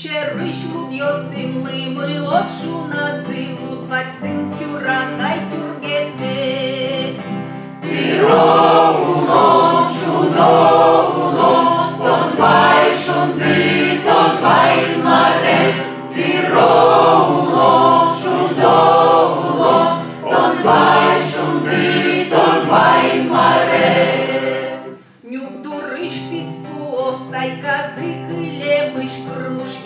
Червишмут йоцинлы мыос шуна цилут кацин тюра кай тюргете. Тиро улон шудо улон тон кай шунды тон кай маре. Тиро улон шудо улон тон кай шунды тон кай маре. Нюк дурыш писпу осай кацик и лемыш крушь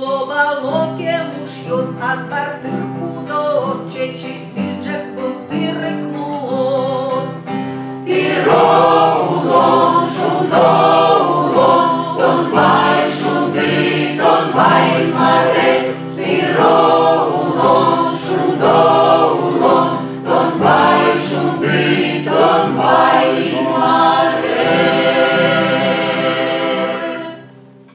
Loba loke mušios atpartir mare, ti